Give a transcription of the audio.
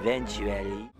eventually.